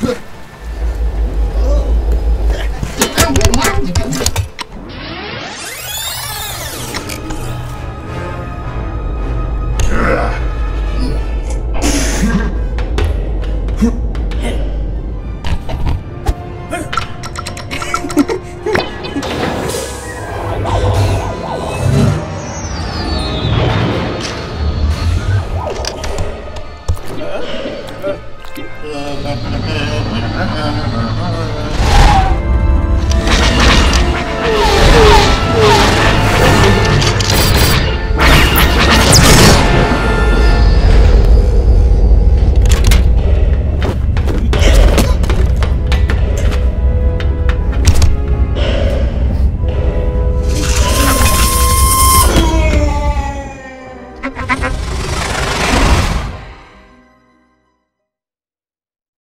Good.